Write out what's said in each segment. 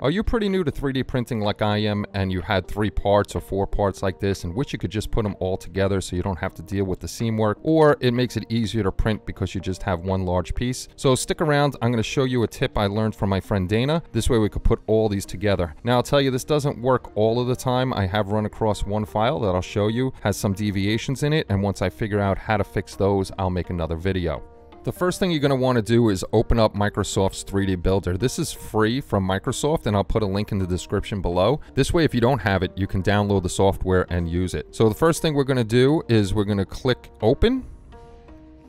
Are you pretty new to 3D printing like I am and you had three parts or four parts like this and wish you could just put them all together so you don't have to deal with the seam work or it makes it easier to print because you just have one large piece? So stick around, I'm going to show you a tip I learned from my friend Dana. This way we could put all these together. Now I'll tell you this doesn't work all of the time. I have run across one file that I'll show you has some deviations in it and once I figure out how to fix those I'll make another video. The first thing you're going to want to do is open up Microsoft's 3D Builder. This is free from Microsoft and I'll put a link in the description below. This way if you don't have it, you can download the software and use it. So the first thing we're going to do is we're going to click open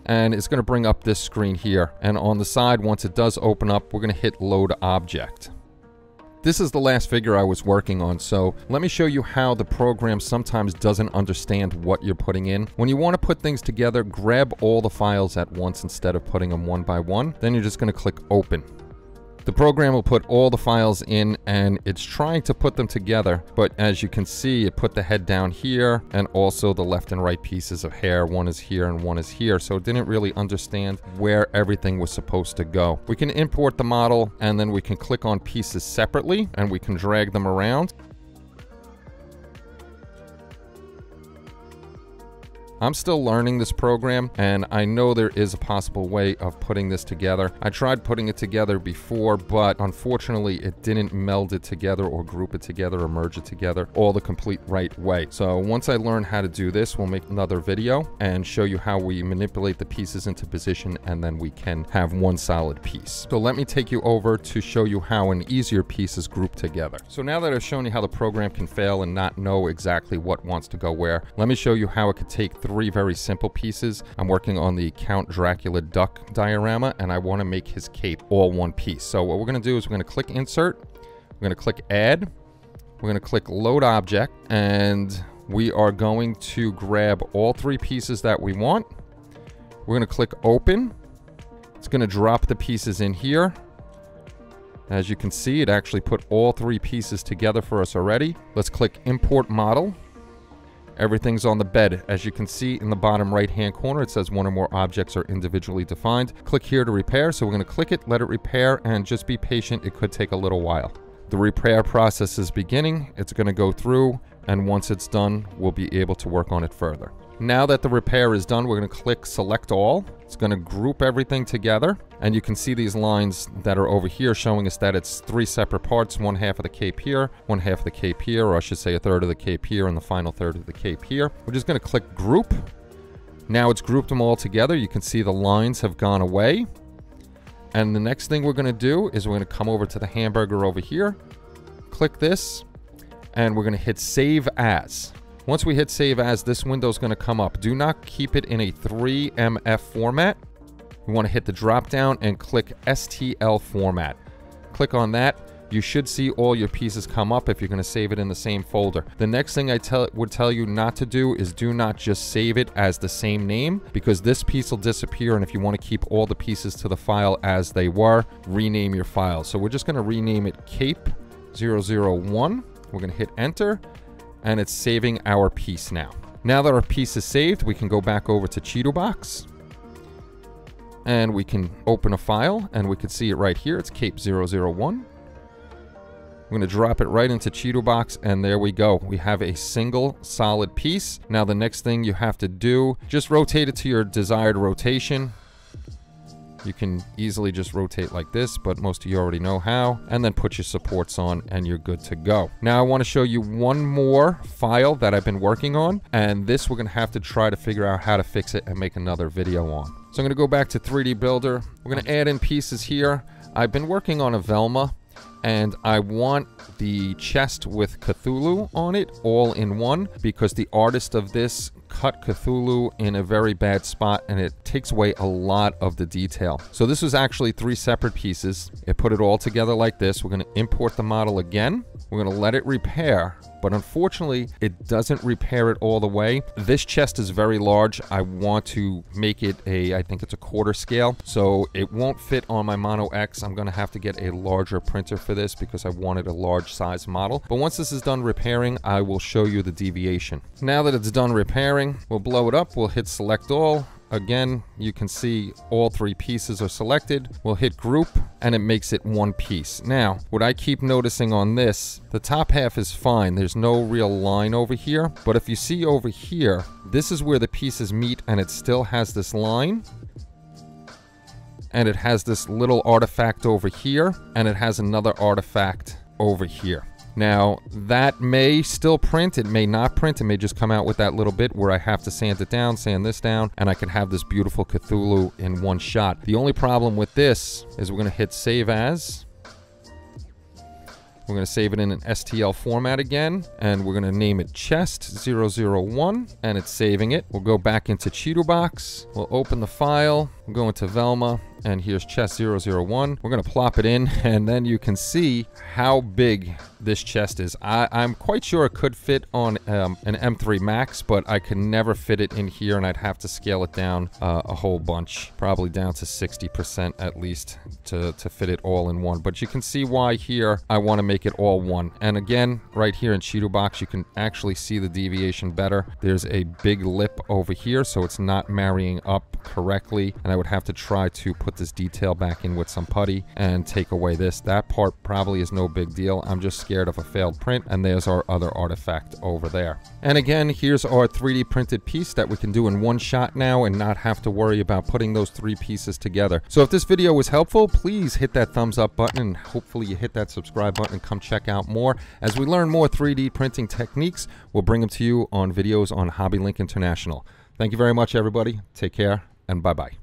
and it's going to bring up this screen here. And on the side, once it does open up, we're going to hit load object. This is the last figure I was working on, so let me show you how the program sometimes doesn't understand what you're putting in. When you want to put things together, grab all the files at once instead of putting them one by one. Then you're just going to click open. The program will put all the files in and it's trying to put them together, but as you can see, it put the head down here and also the left and right pieces of hair. One is here and one is here, so it didn't really understand where everything was supposed to go. We can import the model and then we can click on pieces separately and we can drag them around. I'm still learning this program and I know there is a possible way of putting this together. I tried putting it together before, but unfortunately it didn't meld it together or group it together or merge it together all the complete right way. So once I learn how to do this, we'll make another video and show you how we manipulate the pieces into position and then we can have one solid piece. So let me take you over to show you how an easier piece is grouped together. So now that I've shown you how the program can fail and not know exactly what wants to go where, let me show you how it could take three very simple pieces. I'm working on the Count Dracula duck diorama and I want to make his cape all one piece. So what we're going to do is we're going to click insert, we're going to click add, we're going to click load object and we are going to grab all three pieces that we want. We're going to click open. It's going to drop the pieces in here. As you can see, it actually put all three pieces together for us already. Let's click import model. Everything's on the bed. As you can see in the bottom right hand corner, it says one or more objects are individually defined. Click here to repair. So we're going to click it, let it repair, and just be patient. It could take a little while. The repair process is beginning. It's going to go through, and once it's done, we'll be able to work on it further. Now that the repair is done, we're going to click select all. It's going to group everything together. And you can see these lines that are over here showing us that it's three separate parts. One half of the cape here, one half of the cape here, or I should say a third of the cape here, and the final third of the cape here. We're just going to click group. Now it's grouped them all together. You can see the lines have gone away. And the next thing we're going to do is we're going to come over to the hamburger over here. Click this. And we're going to hit save as. Once we hit save as, this window is going to come up. Do not keep it in a 3MF format. We want to hit the drop down and click STL format. Click on that. You should see all your pieces come up if you're going to save it in the same folder. The next thing I tell, would tell you not to do is do not just save it as the same name because this piece will disappear and if you want to keep all the pieces to the file as they were, rename your file. So we're just going to rename it Cape 001. We're going to hit enter and it's saving our piece now. Now that our piece is saved, we can go back over to Chitubox and we can open a file and we can see it right here. It's Cape 001. I'm going to drop it right into Chitubox and there we go. We have a single solid piece. Now the next thing you have to do, just rotate it to your desired rotation. You can easily just rotate like this, but most of you already know how. And then put your supports on and you're good to go. Now I want to show you one more file that I've been working on. And this we're to have to try to figure out how to fix it and make another video on. So I'm to go back to 3D Builder. We're to add in pieces here. I've been working on a Velma and I want the chest with Cthulhu on it all in one because the artist of this cut Cthulhu in a very bad spot and it takes away a lot of the detail. So this was actually three separate pieces. It put it all together like this. We're going to import the model again. We're going to let it repair but unfortunately it doesn't repair it all the way. This chest is very large. I want to make it a, I think it's a quarter scale, so it won't fit on my Mono X. I'm gonna have to get a larger printer for this because I wanted a large size model. But once this is done repairing, I will show you the deviation. Now that it's done repairing, we'll blow it up, we'll hit select all, again, you can see all three pieces are selected. We'll hit group and it makes it one piece. Now, what I keep noticing on this, the top half is fine. There's no real line over here. But if you see over here, this is where the pieces meet and it still has this line and it has this little artifact over here, and it has another artifact over here. Now, that may still print, it may not print, it may just come out with that little bit where I have to sand it down, sand this down, and I can have this beautiful Cthulhu in one shot. The only problem with this is we're going to hit Save As. We're going to save it in an STL format again, and we're going to name it chest001, and it's saving it. We'll go back into Chitubox. We'll open the file. We'll go into Velma, and here's chest 001. We're going to plop it in, and then you can see how big this chest is. I, am quite sure it could fit on um, an M3 Max, but I could never fit it in here, and I'd have to scale it down uh, a whole bunch, probably down to 60% at least to, to fit it all in one. But you can see why here I want to make it all one. And again, right here in Chitubox, you can actually see the deviation better. There's a big lip over here, so it's not marrying up correctly, and I would have to try to put this detail back in with some putty and take away this. That part probably is no big deal. I'm just scared of a failed print, and there's our other artifact over there. And again, here's our 3D printed piece that we can do in one shot now and not have to worry about putting those three pieces together. So if this video was helpful, please hit that thumbs up button and hopefully you hit that subscribe button and come check out more. As we learn more 3D printing techniques, we'll bring them to you on videos on HobbyLink International. Thank you very much, everybody. Take care and bye bye.